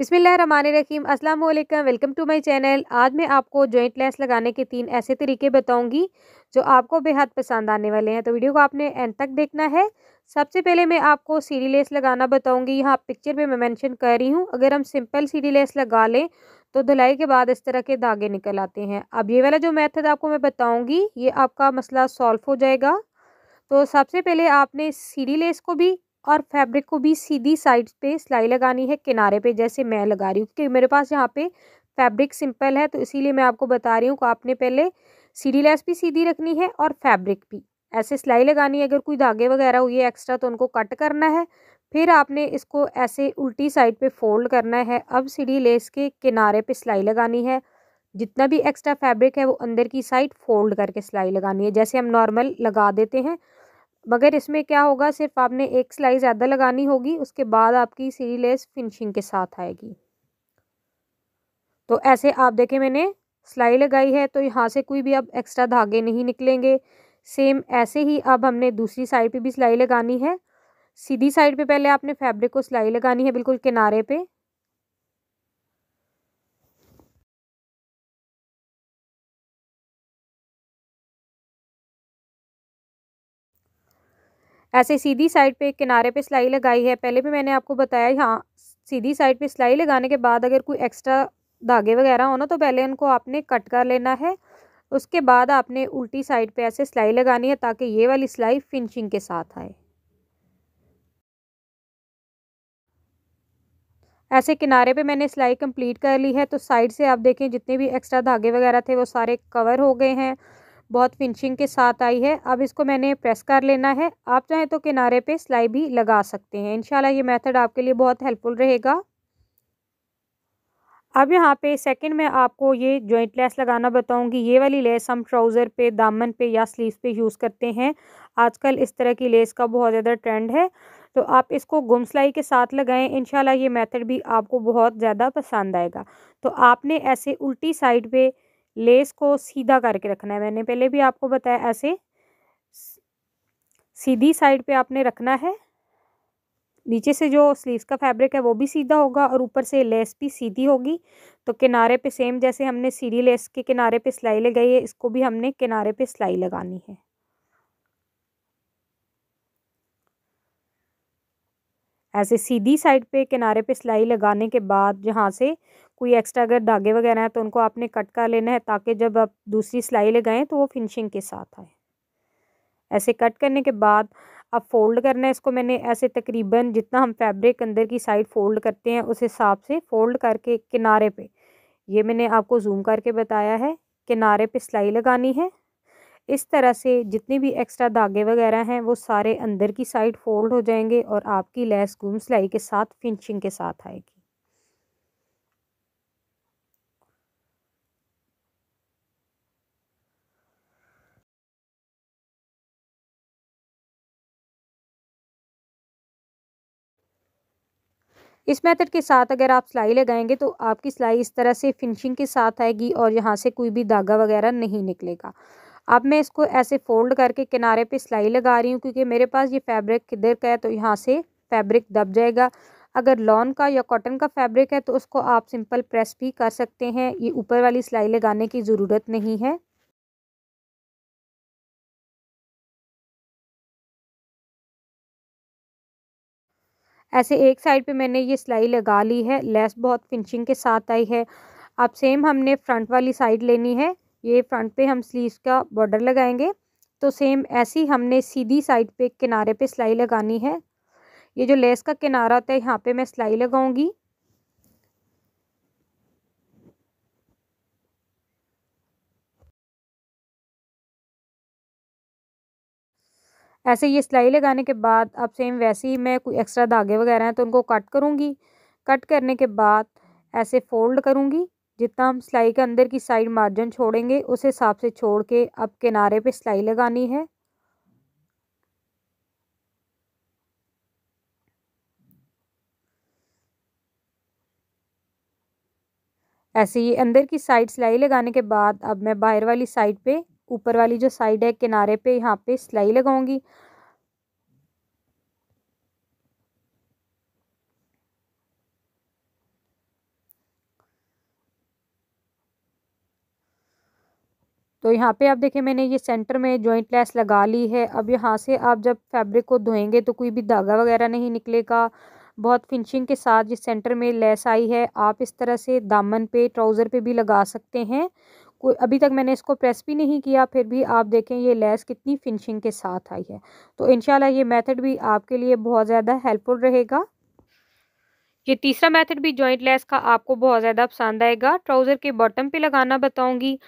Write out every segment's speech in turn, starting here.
बिस्मिल्लाहिर्रहमानिर्रहीम अस्सलाम वालेकुम वेलकम टू माय चैनल। आज मैं आपको जॉइंट लेस लगाने के तीन ऐसे तरीके बताऊँगी, जो आपको बेहद पसंद आने वाले हैं। तो वीडियो को आपने एंड तक देखना है। सबसे पहले मैं आपको सीढ़ी लेस लगाना बताऊँगी। यहाँ पिक्चर पे मैं मेंशन कर रही हूँ, अगर हम सिंपल सीढ़ी लेस लगा लें तो धुलाई के बाद इस तरह के धागे निकल आते हैं। अब ये वाला जो मेथड आपको मैं बताऊँगी, ये आपका मसला सॉल्व हो जाएगा। तो सबसे पहले आपने सीढ़ी लेस को भी और फैब्रिक को भी सीधी साइड पे सिलाई लगानी है, किनारे पे, जैसे मैं लगा रही हूँ, क्योंकि मेरे पास यहाँ पे फैब्रिक सिंपल है तो इसीलिए मैं आपको बता रही हूँ कि आपने पहले सीढ़ी लेस भी सीधी रखनी है और फैब्रिक भी। ऐसे सिलाई लगानी है, अगर कोई धागे वगैरह हुई है एक्स्ट्रा तो उनको कट करना है, फिर आपने इसको ऐसे उल्टी साइड पे फोल्ड करना है। अब सीढ़ी लेस के किनारे पे सिलाई लगानी है, जितना भी एक्स्ट्रा फैब्रिक है वो अंदर की साइड फोल्ड करके सिलाई लगानी है, जैसे हम नॉर्मल लगा देते हैं मगर इसमें क्या होगा, सिर्फ़ आपने एक सिलाई ज़्यादा लगानी होगी, उसके बाद आपकी सीरी लेस फिनिशिंग के साथ आएगी। तो ऐसे आप देखें मैंने सिलाई लगाई है तो यहाँ से कोई भी अब एक्स्ट्रा धागे नहीं निकलेंगे। सेम ऐसे ही अब हमने दूसरी साइड पे भी सिलाई लगानी है। सीधी साइड पे पहले आपने फैब्रिक को सिलाई लगानी है, बिल्कुल किनारे पे। ऐसे सीधी साइड पे किनारे पे सिलाई लगाई है। पहले भी मैंने आपको बताया, यहाँ सीधी साइड पे सिलाई लगाने के बाद अगर कोई एक्स्ट्रा धागे वगैरह हो ना तो पहले उनको आपने कट कर लेना है। उसके बाद आपने उल्टी साइड पे ऐसे सिलाई लगानी है, ताकि ये वाली सिलाई फिनिशिंग के साथ आए। ऐसे किनारे पे मैंने सिलाई कंप्लीट कर ली है तो साइड से आप देखें, जितने भी एक्स्ट्रा धागे वगैरह थे, वो सारे कवर हो गए हैं। बहुत फिनिशिंग के साथ आई है। अब इसको मैंने प्रेस कर लेना है। आप चाहें तो किनारे पे सिलाई भी लगा सकते हैं। इंशाल्लाह ये मेथड आपके लिए बहुत हेल्पफुल रहेगा। अब यहाँ पे सेकंड में आपको ये जॉइंट लेस लगाना बताऊँगी। ये वाली लेस हम ट्राउज़र पे, दामन पे या स्लीव पे यूज़ करते हैं। आजकल इस तरह की लेस का बहुत ज़्यादा ट्रेंड है। तो आप इसको गुम सिलाई के साथ लगाएँ। इंशाल्लाह ये मेथड भी आपको बहुत ज़्यादा पसंद आएगा। तो आपने ऐसे उल्टी साइड पे लेस को सीधा करके रखना है। मैंने पहले भी आपको बताया ऐसे सीधी साइड पे आपने रखना है। नीचे से जो स्लीव्स का फैब्रिक है वो भी सीधा होगा और ऊपर से लेस भी सीधी होगी। तो किनारे पे सेम जैसे हमने सीधी लेस के किनारे पे सिलाई लगाई है, इसको भी हमने किनारे पे सिलाई लगानी है। ऐसे सीधी साइड पे किनारे पे सिलाई लगाने के बाद जहाँ से कोई एक्स्ट्रा अगर धागे वगैरह हैं तो उनको आपने कट कर लेना है ताकि जब आप दूसरी सिलाई लगाएँ तो वो फिनिशिंग के साथ आए। ऐसे कट करने के बाद अब फोल्ड करना है इसको मैंने ऐसे तकरीबन जितना हम फैब्रिक अंदर की साइड फोल्ड करते हैं उस हिसाब से फोल्ड करके किनारे पे। ये मैंने आपको जूम करके बताया है, किनारे पे सिलाई लगानी है। इस तरह से जितने भी एक्स्ट्रा धागे वगैरह हैं वो सारे अंदर की साइड फोल्ड हो जाएँगे और आपकी लेस गुम सिलाई के साथ फिनिशिंग के साथ आएगी। इस मेथड के साथ अगर आप सिलाई लगाएँगे तो आपकी सिलाई इस तरह से फिनिशिंग के साथ आएगी और यहाँ से कोई भी धागा वगैरह नहीं निकलेगा। अब मैं इसको ऐसे फोल्ड करके किनारे पे सिलाई लगा रही हूँ क्योंकि मेरे पास ये फैब्रिक किधर का है तो यहाँ से फैब्रिक दब जाएगा। अगर लॉन का या कॉटन का फैब्रिक है तो उसको आप सिंपल प्रेस भी कर सकते हैं। ये ऊपर वाली सिलाई लगाने की ज़रूरत नहीं है। ऐसे एक साइड पे मैंने ये सिलाई लगा ली है, लेस बहुत फिनिशिंग के साथ आई है। अब सेम हमने फ्रंट वाली साइड लेनी है, ये फ्रंट पे हम स्लीव का बॉर्डर लगाएँगे। तो सेम ऐसी हमने सीधी साइड पे किनारे पे सिलाई लगानी है। ये जो लेस का किनारा है यहाँ पे मैं सिलाई लगाऊँगी। ऐसे ये सिलाई लगाने के बाद अब सेम वैसे ही मैं कोई एक्स्ट्रा धागे वगैरह हैं तो उनको कट करूँगी। कट करने के बाद ऐसे फोल्ड करूँगी, जितना हम सिलाई के अंदर की साइड मार्जिन छोड़ेंगे, उस हिसाब से छोड़ के अब किनारे पे सिलाई लगानी है। ऐसे ही अंदर की साइड सिलाई लगाने के बाद अब मैं बाहर वाली साइड पे ऊपर वाली जो साइड है किनारे पे यहाँ पे सिलाई लगाऊँगी। तो यहाँ पे आप देखें मैंने ये सेंटर में जॉइंट लेस लगा ली है। अब यहाँ से आप जब फैब्रिक को धोएँगे तो कोई भी धागा वगैरह नहीं निकलेगा। बहुत फिनिशिंग के साथ जिस सेंटर में लेस आई है। आप इस तरह से दामन पे ट्राउज़र पे भी लगा सकते हैं। अभी तक मैंने इसको प्रेस भी नहीं किया, फिर भी आप देखें ये लेस कितनी फिनिशिंग के साथ आई है। तो इनशाला ये मेथड भी आपके लिए बहुत ज़्यादा हेल्पफुल रहेगा। ये तीसरा मेथड भी जॉइंट लेस का आपको बहुत ज़्यादा पसंद आएगा। ट्राउज़र के बॉटम पे लगाना बताऊँगी।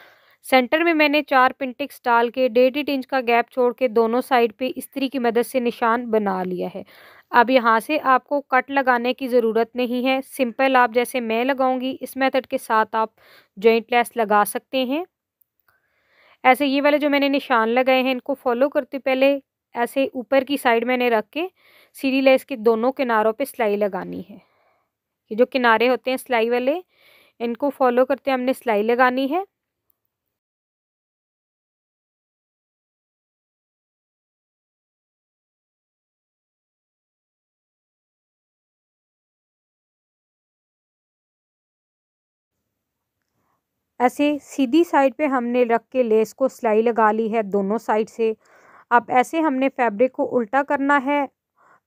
सेंटर में मैंने चार पिंटिक्स डाल के, डेढ़ डेढ़ इंच का गैप छोड़ के दोनों साइड पे इस्त्री की मदद से निशान बना लिया है। अब यहाँ से आपको कट लगाने की ज़रूरत नहीं है। सिंपल आप जैसे मैं लगाऊँगी, इस मेथड के साथ आप जॉइंट लेस लगा सकते हैं। ऐसे ये वाले जो मैंने निशान लगाए हैं, इनको फॉलो करते पहले ऐसे ऊपर की साइड मैंने रख के सीढ़ी लेस के दोनों किनारों पे सिलाई लगानी है। ये जो किनारे होते हैं सिलाई वाले, इनको फॉलो करते हमने सिलाई लगानी है। ऐसे सीधी साइड पे हमने रख के लेस को सिलाई लगा ली है दोनों साइड से। अब ऐसे हमने फैब्रिक को उल्टा करना है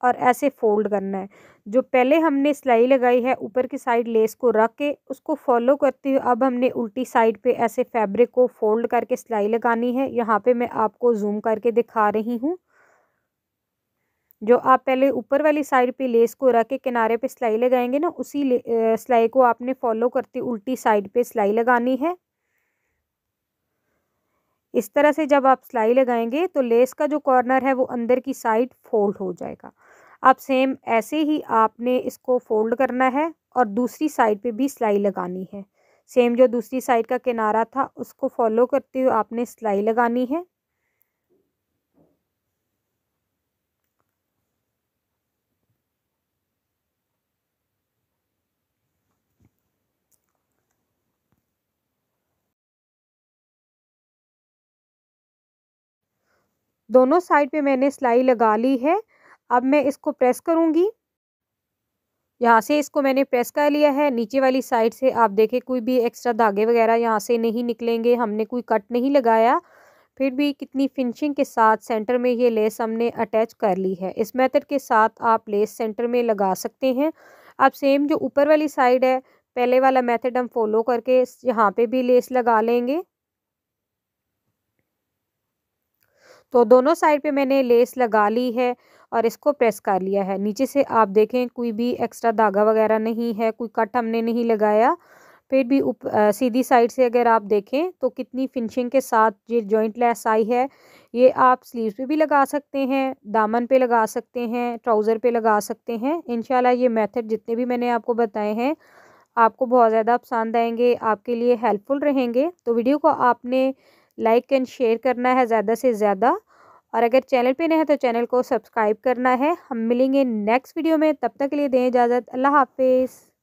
और ऐसे फोल्ड करना है। जो पहले हमने सिलाई लगाई है, ऊपर की साइड लेस को रख के उसको फॉलो करते हुए अब हमने उल्टी साइड पे ऐसे फैब्रिक को फोल्ड करके सिलाई लगानी है। यहाँ पे मैं आपको जूम करके दिखा रही हूँ। जो आप पहले ऊपर वाली साइड पे लेस को रख के किनारे पे सिलाई लगाएँगे ना, उसी सिलाई को आपने फॉलो करते उल्टी साइड पे सिलाई लगानी है। इस तरह से जब आप सिलाई लगाएँगे तो लेस का जो कॉर्नर है वो अंदर की साइड फोल्ड हो जाएगा। अब सेम ऐसे ही आपने इसको फोल्ड करना है और दूसरी साइड पे भी सिलाई लगानी है। सेम जो दूसरी साइड का किनारा था, उसको फॉलो करते हुए आपने सिलाई लगानी है। दोनों साइड पे मैंने सिलाई लगा ली है। अब मैं इसको प्रेस करूँगी। यहाँ से इसको मैंने प्रेस कर लिया है। नीचे वाली साइड से आप देखें, कोई भी एक्स्ट्रा धागे वगैरह यहाँ से नहीं निकलेंगे। हमने कोई कट नहीं लगाया। फिर भी कितनी फिनिशिंग के साथ सेंटर में ये लेस हमने अटैच कर ली है। इस मेथड के साथ आप लेस सेंटर में लगा सकते हैं। अब सेम जो ऊपर वाली साइड है, पहले वाला मेथड हम फॉलो करके यहाँ पे भी लेस लगा लेंगे। तो दोनों साइड पे मैंने लेस लगा ली है और इसको प्रेस कर लिया है। नीचे से आप देखें कोई भी एक्स्ट्रा धागा वगैरह नहीं है कोई कट हमने नहीं लगाया। फिर भी उप आ, सीधी साइड से अगर आप देखें तो कितनी फिनिशिंग के साथ ये जॉइंट लेस आई है। ये आप स्लीव पे भी लगा सकते हैं दामन पे लगा सकते हैं ट्राउज़र पे लगा सकते हैं। इनशाला ये मेथड जितने भी मैंने आपको बताए हैं आपको बहुत ज़्यादा पसंद आएँगे आपके लिए हेल्पफुल रहेंगे। तो वीडियो को आपने लाइक एंड शेयर करना है ज़्यादा से ज़्यादा। और अगर चैनल पे नए हैं तो चैनल को सब्सक्राइब करना है। हम मिलेंगे नेक्स्ट वीडियो में। तब तक के लिए दें इजाज़त। अल्लाह हाफिज़।